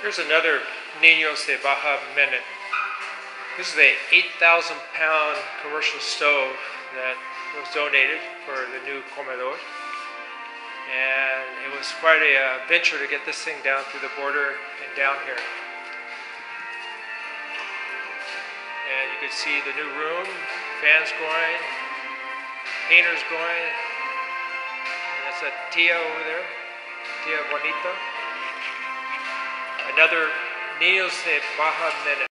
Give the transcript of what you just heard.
Here's another Niños de Baja Minute. This is a 8,000 pound commercial stove that was donated for the new comedor. And it was quite a uh, venture to get this thing down through the border and down here. And you can see the new room, fans going, painters going. And that's a Tia over there, Tia Bonita. Another de Baja Minute.